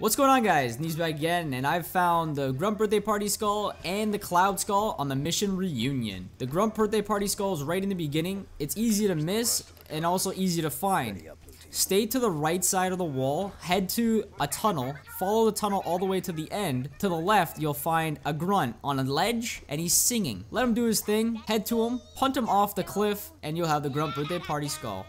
What's going on guys, Neesback again, and I've found the Grunt Birthday Party Skull and the Cloud Skull on the Mission Reunion. The Grunt Birthday Party Skull is right in the beginning, it's easy to miss, and also easy to find. Stay to the right side of the wall, head to a tunnel, follow the tunnel all the way to the end. To the left, you'll find a grunt on a ledge, and he's singing. Let him do his thing, head to him, punt him off the cliff, and you'll have the Grunt Birthday Party Skull.